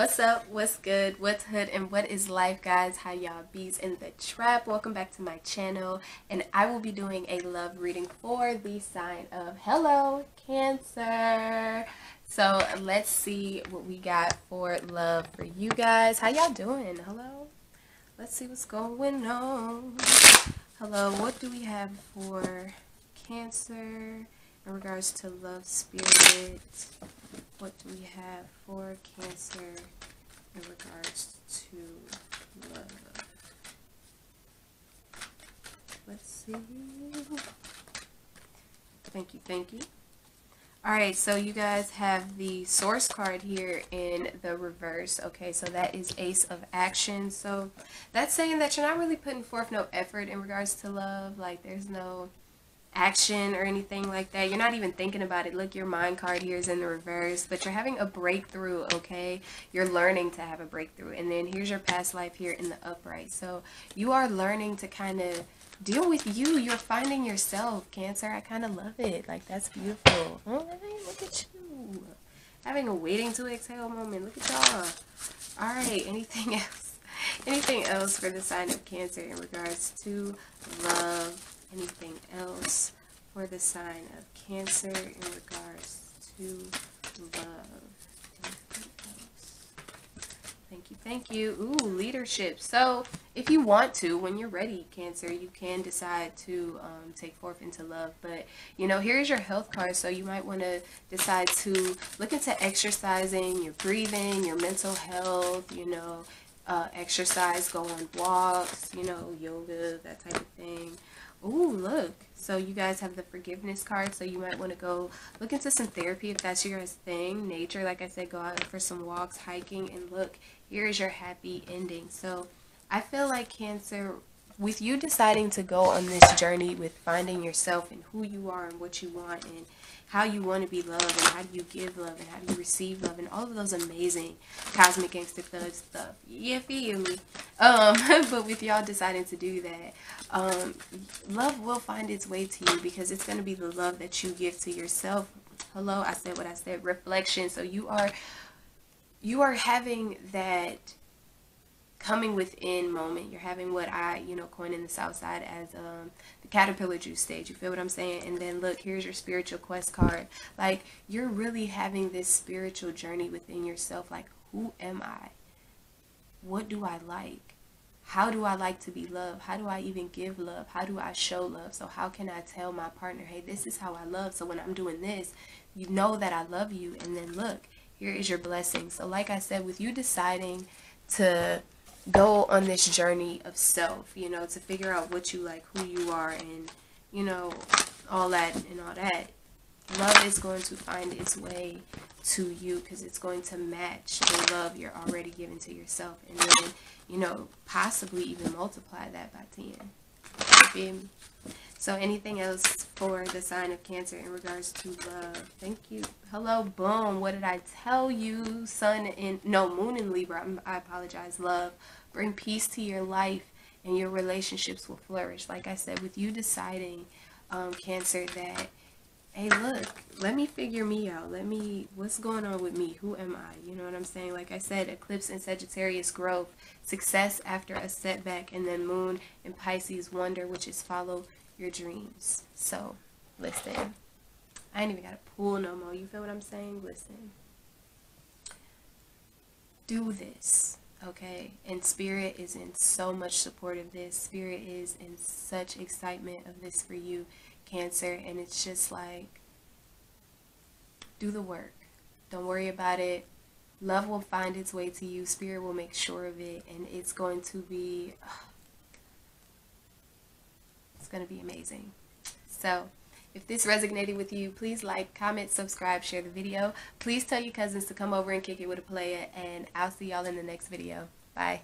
What's up? What's good? What's hood? And what is life, guys? How y'all bees in the trap? Welcome back to my channel. And I will be doing a love reading for the sign of hello, Cancer. So let's see what we got for love for you guys. How y'all doing? Hello? Let's see what's going on. Hello, what do we have for Cancer in regards to love spirit? What do we have for Cancer in regards to love? Let's see. Thank you, thank you. Alright, so you guys have the source card here in the reverse. Okay, so that is Ace of Action. So that's saying that you're not really putting forth no effort in regards to love. Like there's no action or anything like that. You're not even thinking about it. Look, your mind card here is in the reverse, but you're having a breakthrough, okay? You're learning to have a breakthrough. And then here's your past life here in the upright. So you are learning to kind of deal with you. You're finding yourself, Cancer. I kind of love it. Like, that's beautiful. Oh, look at you. Having a waiting to exhale moment. Look at y'all. All right, anything else? Anything else for the sign of Cancer in regards to love, anything else for the sign of Cancer in regards to love. Thank you, thank you. Ooh, leadership. So, if you want to, when you're ready, Cancer, you can decide to um, take forth into love. But, you know, here's your health card. So, you might want to decide to look into exercising, your breathing, your mental health, you know, uh, exercise, go on walks, you know, yoga, that type of thing. Ooh, look. So you guys have the forgiveness card. So you might want to go look into some therapy if that's your thing. Nature, like I said, go out for some walks, hiking, and look, here is your happy ending. So I feel like Cancer, with you deciding to go on this journey with finding yourself and who you are and what you want and how you want to be loved and how do you give love and how do you receive love and all of those amazing cosmic gangster thug stuff. Yeah, feel me? Um, but with y'all deciding to do that, um, love will find its way to you because it's going to be the love that you give to yourself. Hello, I said what I said. Reflection. So you are, you are having that coming within moment. You're having what I, you know, coin in the South Side as um, the caterpillar juice stage. You feel what I'm saying? And then look, here's your spiritual quest card. Like you're really having this spiritual journey within yourself. Like, who am I? What do I like? How do I like to be loved? How do I even give love? How do I show love? So how can I tell my partner, hey, this is how I love. So when I'm doing this, you know that I love you. And then look, here is your blessing. So like I said, with you deciding to go on this journey of self, you know, to figure out what you like, who you are, and, you know, all that and all that. Love is going to find its way to you because it's going to match the love you're already giving to yourself. And then, you know, possibly even multiply that by 10. So anything else for the sign of Cancer in regards to love? Thank you. Hello, boom. What did I tell you? Sun in, no, moon in Libra. I apologize. Love. Bring peace to your life and your relationships will flourish. Like I said, with you deciding, um, Cancer, that, hey, look, let me figure me out. Let me, what's going on with me? Who am I? You know what I'm saying? Like I said, eclipse in Sagittarius growth, success after a setback, and then moon in Pisces wonder, which is follow your dreams. So, listen. I ain't even got a pool no more. You feel what I'm saying? Listen. Do this, okay? And Spirit is in so much support of this. Spirit is in such excitement of this for you, Cancer. And it's just like, do the work. Don't worry about it. Love will find its way to you. Spirit will make sure of it. And it's going to be... It's going to be amazing. So if this resonated with you, please like, comment, subscribe, share the video. Please tell your cousins to come over and kick it with a player, and I'll see y'all in the next video. Bye.